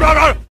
blah, blah.